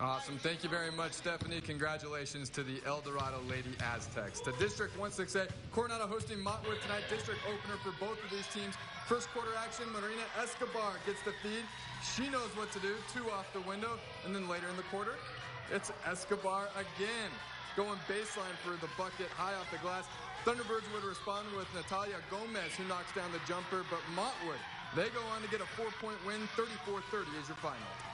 Awesome. Thank you very much, Stephanie. Congratulations to the El Dorado Lady Aztecs. To District 168, Coronado hosting Montwood tonight. District opener for both of these teams. First quarter action, Marina Escobar gets the feed. She knows what to do. Two off the window. And then later in the quarter, it's Escobar again. Going baseline for the bucket high off the glass. Thunderbirds would respond with Natalia Gomez, who knocks down the jumper. But Montwood, they go on to get a four-point win. 34-30 is your final.